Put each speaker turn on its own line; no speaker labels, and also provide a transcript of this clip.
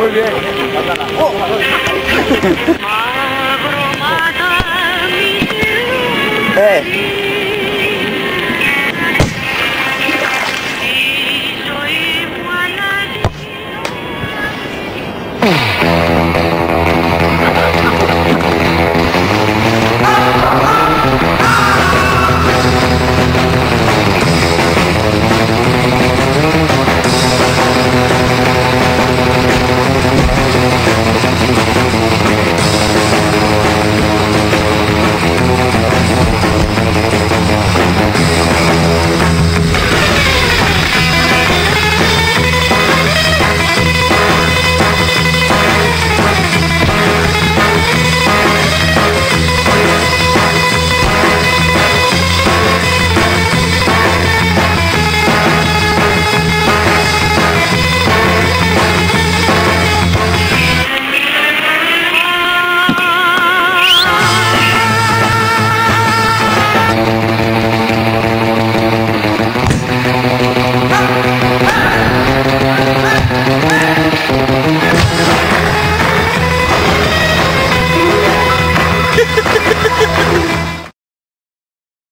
Muy bien.